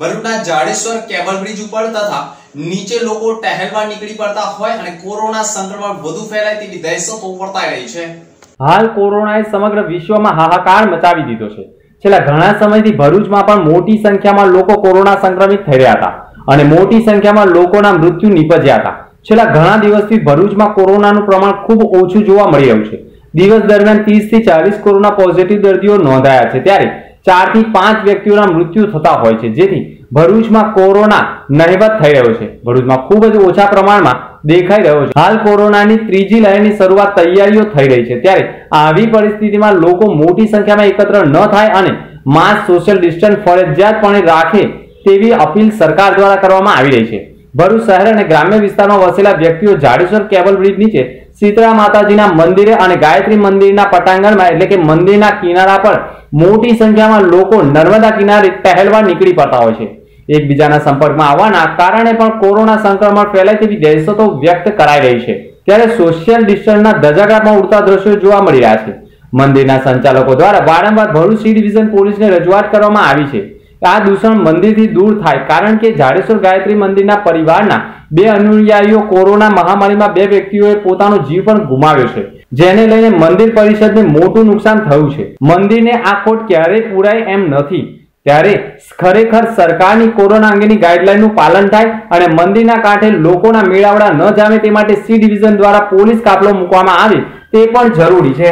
ભરૂચના Jadeshwar cable bridge ઉપર તથા નીચે લોકો ટહેલવા નીકળી પડતા હોય અને કોરોના સંક્રમણ વધુ ફેલાય તેવી દહેશતો વર્તાઈ રહી છે. હાલ કોરોનાએ સમગ્ર વિશ્વમાં હાહાકાર મચાવી દીધો છે. છેલ્લા ઘણા સમયથી ભરૂચમાં પણ મોટી સંખ્યામાં લોકો કોરોના સંક્રમિત થઈ રહ્યા હતા અને મોટી સંખ્યામાં લોકોના મૃત્યુ નીપજ્યા હતા. છેલ્લા ઘણા દિવસથી ભરૂચમાં કોરોનાનું પ્રમાણ ખૂબ ઓછું જોવા મળી રહ્યું છે. દિવસ દરમિયાન ત્રીસથી ચાલીસ કોરોના પોઝિટિવ દર્દીઓ નોંધાયા છે. ત્યારે ચારથી પાંચ વ્યક્તિઓના મૃત્યુ થતા હોય છે. જેથી ભરૂચમાં કોરોના નહેવત થઈ રહ્યો છે. ભરૂચમાં ખૂબ જ ઓછા પ્રમાણમાં દેખાઈ રહ્યો છે. હાલ કોરોનાની ત્રીજી લહેરની શરૂઆત તૈયારીઓ થઈ રહી છે. ત્યારે આવી પરિસ્થિતિમાં લોકો મોટી સંખ્યામાં એકત્ર ન થાય અને માસ્ક, સોશિયલ ડિસ્ટન્સ ફરજિયાતપણે રાખે તેવી અપીલ સરકાર દ્વારા કરવામાં આવી રહી છે. ભરૂચ શહેર અને ગ્રામ્ય વિસ્તારમાં વસેલા વ્યક્તિઓ જાડેશ્વર કેબલ બ્રિજ નીચે શીતળા માતાજીના મંદિરે અને ગાયત્રી મંદિરના પટાંગણમાં, એટલે કે મંદિરના કિનારા પર મોટી સંખ્યામાં લોકો નર્મદા કિનારે ટહેલવા નીકળી પડતા હોય છે. એકબીજાના સંપર્કમાં આવવાના કારણે પણ કોરોના સંક્રમણ ફેલાય તેવી દહેશતો વ્યક્ત કરાઈ રહી છે. ત્યારે સોશિયલ ડિસ્ટન્સના ધજાગરામાં ઉડતા દ્રશ્યો જોવા મળી રહ્યા છે. મંદિરના સંચાલકો દ્વારા વારંવાર ભરૂચ સી ડિવિઝન પોલીસને રજૂઆત કરવામાં આવી છે. આ દૂષણ મંદિરથી દૂર થાય. કારણ કે જાડેશ્વર ગાયત્રી મંદિરના પરિવારના બે અનુયાયીઓ કોરોના મહામારીમાં બે વ્યક્તિઓએ પોતાનો જીવ પણ ગુમાવ્યો છે, જેને લઈને મંદિર પરિષદને મોટું નુકસાન થયું છે. મંદિરને આ ખોટ ક્યારેય પૂરાય એમ નથી. ત્યારે ખરેખર સરકારની કોરોના અંગેની ગાઈડલાઈનનું પાલન થાય અને મંદિરના કાંઠે લોકોના મેળાવડા ન જામે તે માટે સી ડિવિઝન દ્વારા પોલીસ કાફલો મૂકવામાં આવે તે પણ જરૂરી છે.